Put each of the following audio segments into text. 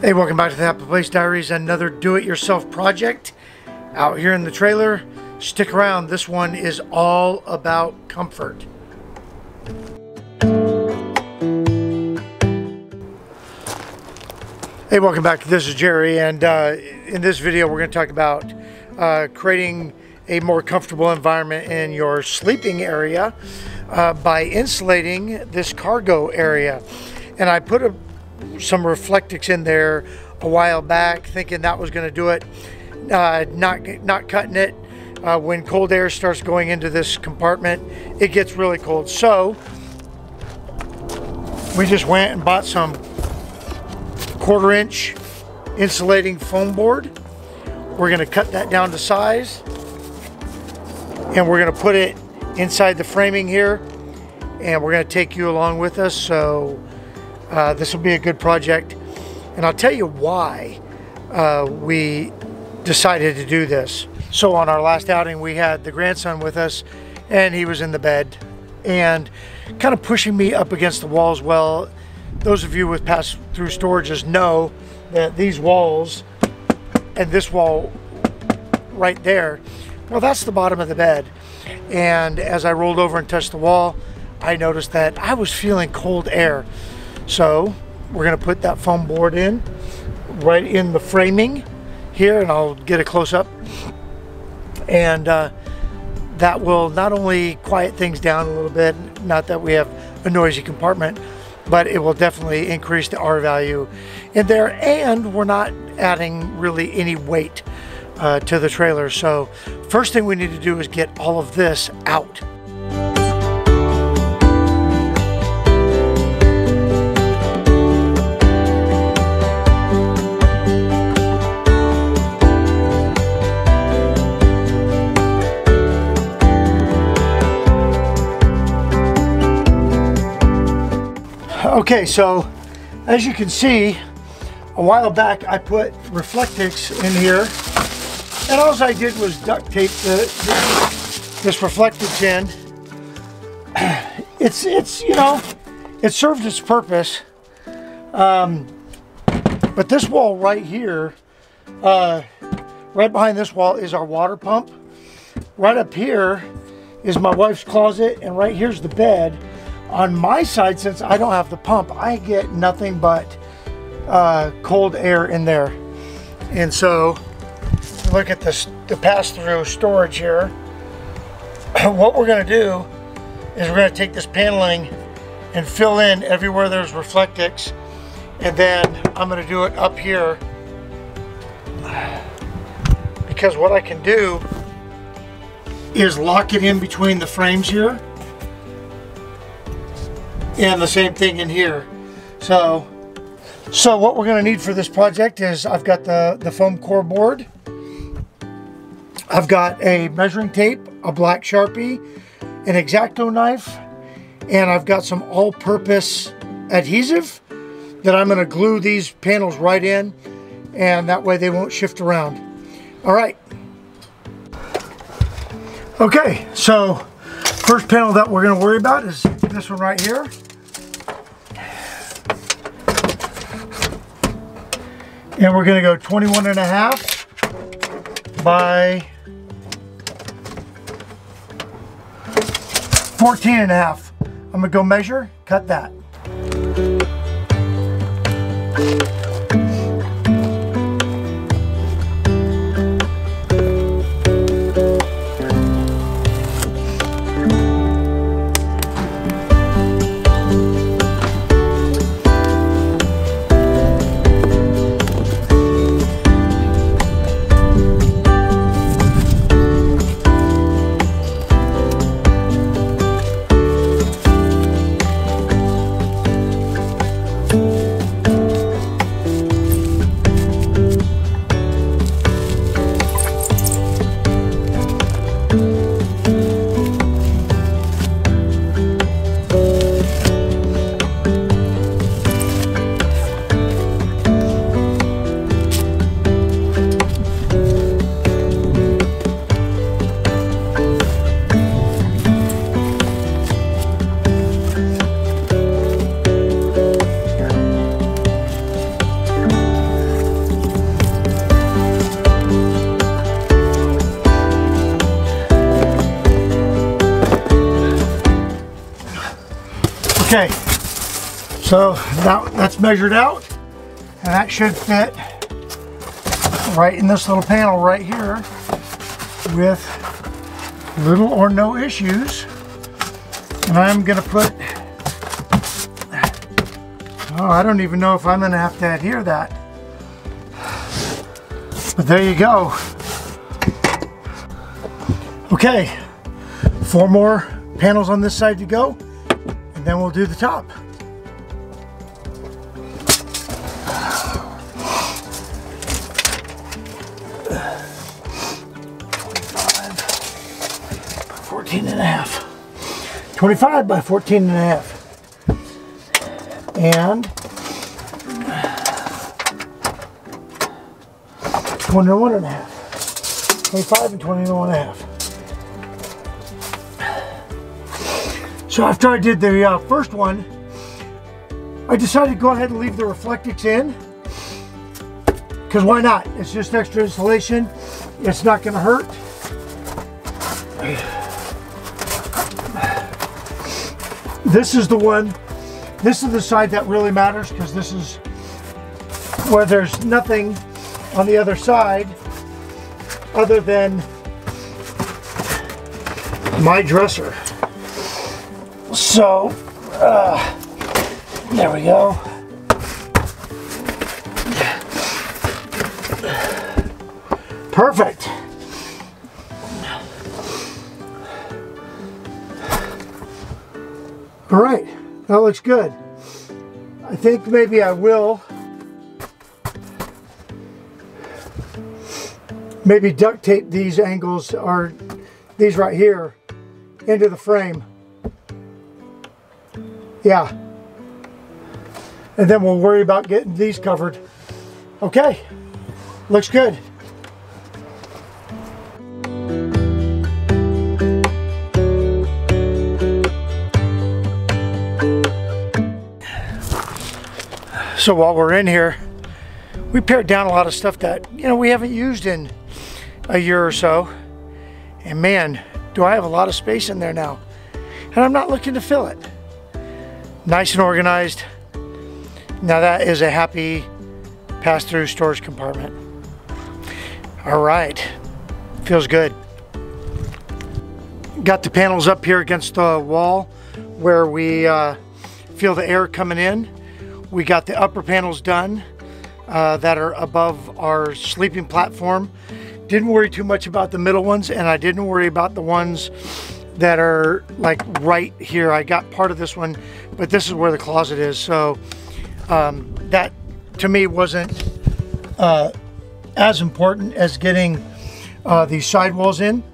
Hey, welcome back to the Happy Place Diaries. Another do-it-yourself project out here in the trailer. Stick around. This one is all about comfort. Hey, welcome back. This is Jerry, and uh, in this video, we're going to talk about uh, creating a more comfortable environment in your sleeping area uh, by insulating this cargo area. And I put a, some Reflectix in there a while back, thinking that was going to do it. Uh, not not cutting it. Uh, when cold air starts going into this compartment, it gets really cold. So we just went and bought some quarter inch insulating foam board. We're going to cut that down to size and we're going to put it inside the framing here and we're going to take you along with us. So uh, this will be a good project. And I'll tell you why uh, we decided to do this. So on our last outing, we had the grandson with us and he was in the bed and kind of pushing me up against the wall as well those of you with pass through storages know that these walls and this wall right there, well, that's the bottom of the bed. And as I rolled over and touched the wall, I noticed that I was feeling cold air. So we're gonna put that foam board in right in the framing here and I'll get a close up. And uh, that will not only quiet things down a little bit, not that we have a noisy compartment, but it will definitely increase the R value in there and we're not adding really any weight uh, to the trailer. So first thing we need to do is get all of this out. Okay, so as you can see, a while back I put Reflectix in here, and all I did was duct tape the, the, this Reflectix in. It's, it's, you know, it served its purpose. Um, but this wall right here, uh, right behind this wall is our water pump. Right up here is my wife's closet, and right here's the bed. On my side, since I don't have the pump, I get nothing but uh, cold air in there. And so, look at this, the pass-through storage here. what we're gonna do is we're gonna take this paneling and fill in everywhere there's Reflectix. And then I'm gonna do it up here because what I can do is lock it in between the frames here and the same thing in here. So, so what we're going to need for this project is I've got the, the foam core board. I've got a measuring tape, a black Sharpie, an X-Acto knife, and I've got some all-purpose adhesive that I'm going to glue these panels right in, and that way they won't shift around. All right. Okay, so first panel that we're going to worry about is this one right here. And we're gonna go 21 and a half by 14 and a half. I'm gonna go measure, cut that. Okay, so that, that's measured out and that should fit right in this little panel right here with little or no issues. And I'm gonna put, oh, I don't even know if I'm gonna have to adhere that. But there you go. Okay, four more panels on this side to go, and then we'll do the top. Fourteen and a half. 25 by 14 and a half. And 21 and a half. 25 and 21 and a half. So after I did the uh, first one, I decided to go ahead and leave the Reflectix in. Because why not? It's just extra insulation. It's not going to hurt. This is the one, this is the side that really matters because this is where there's nothing on the other side other than my dresser. So, uh, there we go. Perfect. All right, that looks good. I think maybe I will maybe duct tape these angles or these right here into the frame. Yeah. And then we'll worry about getting these covered. Okay, looks good. So while we're in here, we pared down a lot of stuff that, you know, we haven't used in a year or so. And man, do I have a lot of space in there now. And I'm not looking to fill it. Nice and organized. Now that is a happy pass-through storage compartment. All right, feels good. Got the panels up here against the wall where we uh, feel the air coming in. We got the upper panels done uh, that are above our sleeping platform. Didn't worry too much about the middle ones and I didn't worry about the ones that are like right here. I got part of this one, but this is where the closet is. So um, that to me wasn't uh, as important as getting uh, these sidewalls in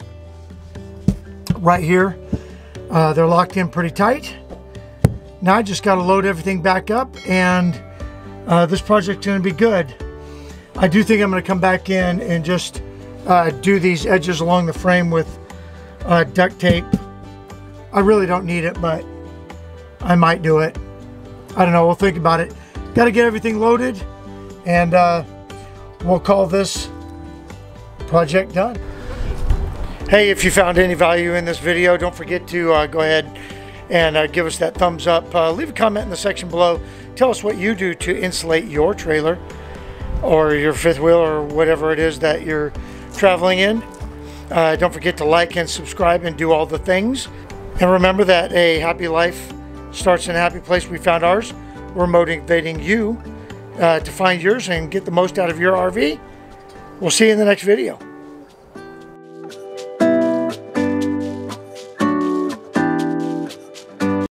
right here. Uh, they're locked in pretty tight. Now I just got to load everything back up and uh, this project's going to be good. I do think I'm going to come back in and just uh, do these edges along the frame with uh, duct tape. I really don't need it, but I might do it. I don't know. We'll think about it. Got to get everything loaded and uh, we'll call this project done. Hey, if you found any value in this video, don't forget to uh, go ahead and uh, give us that thumbs up. Uh, leave a comment in the section below. Tell us what you do to insulate your trailer or your fifth wheel or whatever it is that you're traveling in. Uh, don't forget to like and subscribe and do all the things. And remember that a happy life starts in a happy place. We found ours. We're motivating you uh, to find yours and get the most out of your RV. We'll see you in the next video.